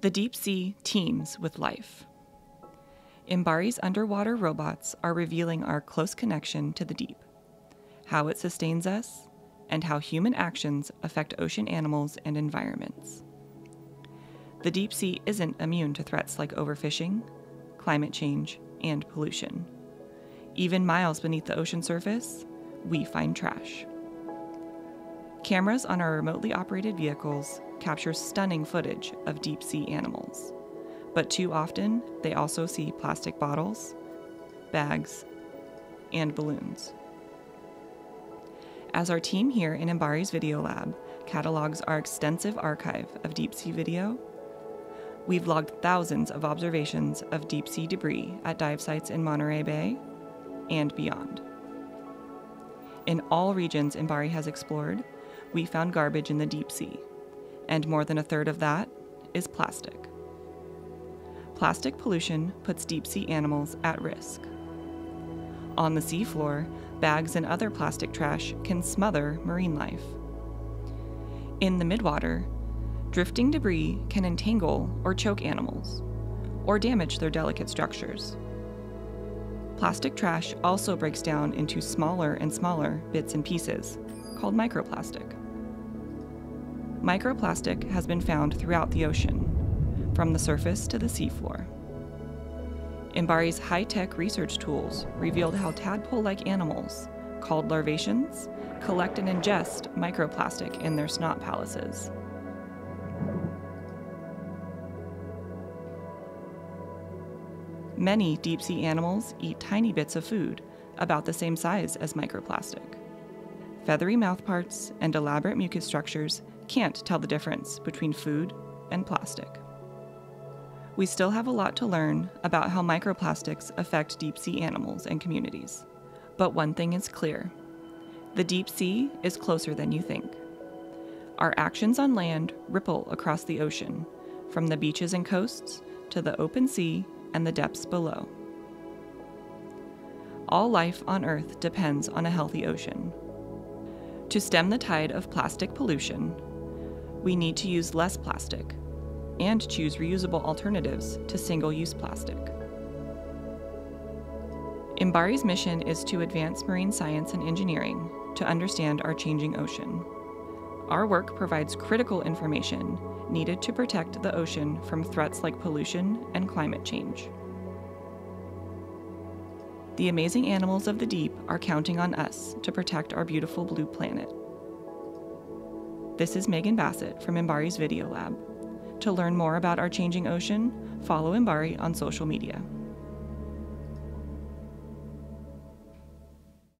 The deep sea teems with life. MBARI's underwater robots are revealing our close connection to the deep, how it sustains us, and how human actions affect ocean animals and environments. The deep sea isn't immune to threats like overfishing, climate change, and pollution. Even miles beneath the ocean surface, we find trash. Cameras on our remotely operated vehicles capture stunning footage of deep sea animals, but too often they also see plastic bottles, bags, and balloons. As our team here in MBARI's Video Lab catalogs our extensive archive of deep sea video, we've logged thousands of observations of deep sea debris at dive sites in Monterey Bay and beyond. In all regions MBARI has explored, we found garbage in the deep sea, and more than a third of that is plastic. Plastic pollution puts deep sea animals at risk. On the seafloor, bags and other plastic trash can smother marine life. In the midwater, drifting debris can entangle or choke animals, or damage their delicate structures. Plastic trash also breaks down into smaller and smaller bits and pieces, called microplastic. Microplastic has been found throughout the ocean, from the surface to the seafloor. MBARI's high tech research tools revealed how tadpole like animals, called larvaceans, collect and ingest microplastic in their snot palaces. Many deep sea animals eat tiny bits of food, about the same size as microplastic. Feathery mouthparts and elaborate mucus structures can't tell the difference between food and plastic. We still have a lot to learn about how microplastics affect deep sea animals and communities. But one thing is clear the deep sea is closer than you think. Our actions on land ripple across the ocean, from the beaches and coasts to the open sea and the depths below. All life on Earth depends on a healthy ocean. To stem the tide of plastic pollution, we need to use less plastic and choose reusable alternatives to single use plastic. MBARI's mission is to advance marine science and engineering to understand our changing ocean. Our work provides critical information needed to protect the ocean from threats like pollution and climate change. The amazing animals of the deep are counting on us to protect our beautiful blue planet. This is Megan Bassett from MBARI's Video Lab. To learn more about our changing ocean, follow MBARI on social media.